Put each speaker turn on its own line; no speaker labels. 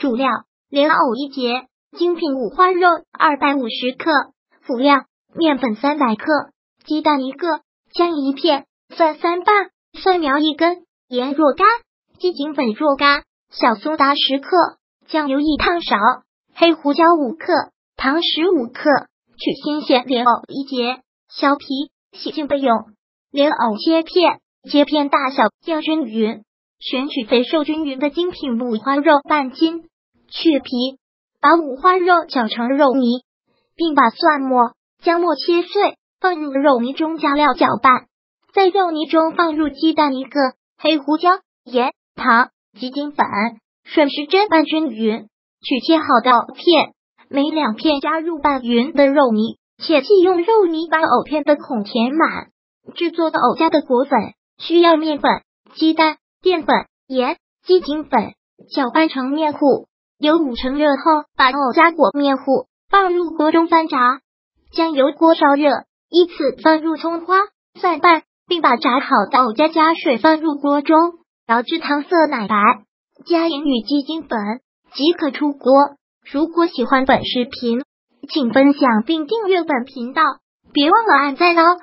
主料：莲藕一节，精品五花肉二百五十克。辅料：面粉三百克，鸡蛋一个，姜一片，蒜三瓣，蒜苗一根，盐若干，鸡精粉若干，小苏打十克，酱油一汤勺，黑胡椒五克，糖十五克。取新鲜莲藕一节，削皮，洗净备用。莲藕切片，切片大小要均匀。选取肥瘦均匀的精品五花肉半斤，去皮，把五花肉搅成肉泥，并把蒜末、姜末切碎，放入肉泥中加料搅拌。在肉泥中放入鸡蛋一个，黑胡椒、盐、糖、鸡精粉，顺时针拌均匀。取切好的藕片，每两片加入拌匀的肉泥，切记用肉泥把藕片的孔填满。制作的藕夹的果粉需要面粉、鸡蛋。淀粉、盐、鸡精粉搅拌成面糊，油五成热后，把藕夹裹面糊，放入锅中翻炸。将油锅烧热，依次放入葱花、蒜瓣，并把炸好的藕夹加水放入锅中，熬至汤色奶白，加盐与鸡精粉即可出锅。如果喜欢本视频，请分享并订阅本频道，别忘了按赞哦。